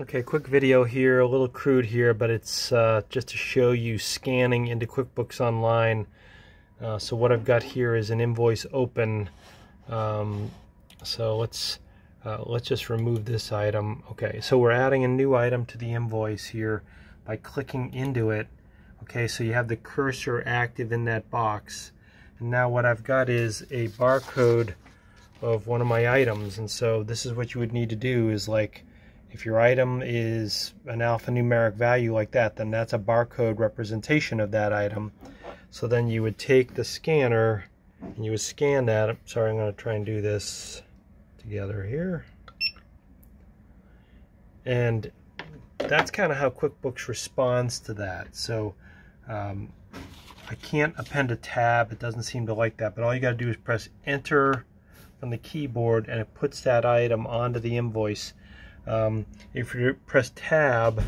Okay, quick video here, a little crude here, but it's uh, just to show you scanning into QuickBooks Online. Uh, so what I've got here is an invoice open. Um, so let's uh, let's just remove this item. Okay, so we're adding a new item to the invoice here by clicking into it. Okay, so you have the cursor active in that box. And now what I've got is a barcode of one of my items. And so this is what you would need to do is like if your item is an alphanumeric value like that, then that's a barcode representation of that item. So then you would take the scanner and you would scan that. Sorry, I'm going to try and do this together here. And that's kind of how QuickBooks responds to that. So um, I can't append a tab. It doesn't seem to like that. But all you got to do is press Enter on the keyboard and it puts that item onto the invoice um, if you press tab,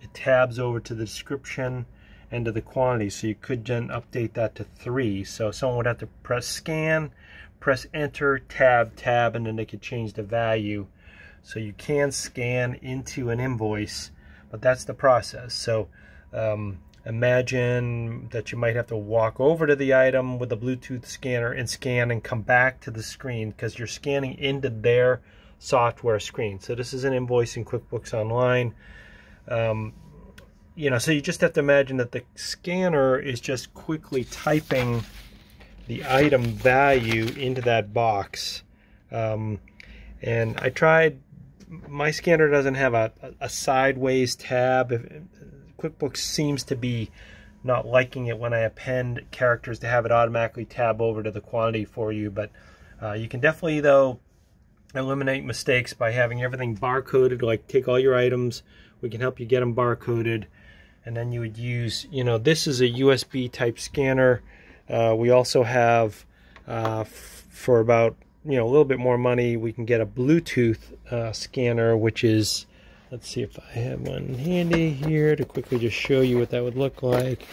it tabs over to the description and to the quantity. So you could then update that to three. So someone would have to press scan, press enter, tab, tab, and then they could change the value. So you can scan into an invoice, but that's the process. So um, imagine that you might have to walk over to the item with a Bluetooth scanner and scan and come back to the screen because you're scanning into their software screen. So this is an invoice in QuickBooks Online. Um, you know, so you just have to imagine that the scanner is just quickly typing the item value into that box. Um, and I tried, my scanner doesn't have a, a sideways tab. If, QuickBooks seems to be not liking it when I append characters to have it automatically tab over to the quantity for you. But uh, you can definitely, though, eliminate mistakes by having everything barcoded. Like take all your items, we can help you get them barcoded. And then you would use, you know, this is a USB type scanner. Uh, we also have, uh, for about, you know, a little bit more money, we can get a Bluetooth uh, scanner, which is Let's see if I have one handy here to quickly just show you what that would look like.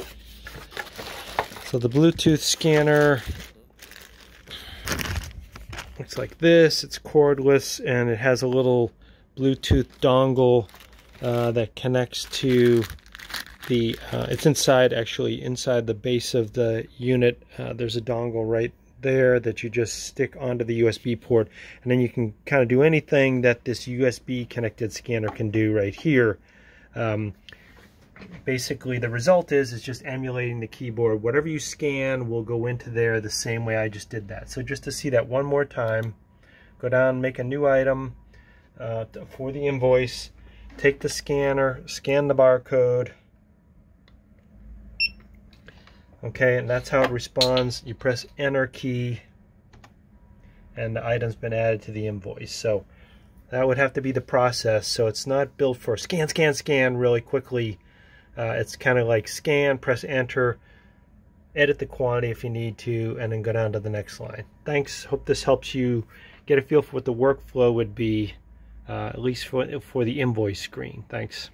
So the Bluetooth scanner looks like this. It's cordless and it has a little Bluetooth dongle uh, that connects to the, uh, it's inside actually, inside the base of the unit. Uh, there's a dongle right there that you just stick onto the USB port and then you can kind of do anything that this USB connected scanner can do right here. Um, basically the result is it's just emulating the keyboard. Whatever you scan will go into there the same way I just did that. So just to see that one more time, go down, make a new item uh, for the invoice, take the scanner, scan the barcode, Okay, and that's how it responds. You press enter key and the item's been added to the invoice. So that would have to be the process. So it's not built for scan, scan, scan really quickly. Uh, it's kind of like scan, press enter, edit the quantity if you need to, and then go down to the next line. Thanks. Hope this helps you get a feel for what the workflow would be, uh, at least for, for the invoice screen. Thanks.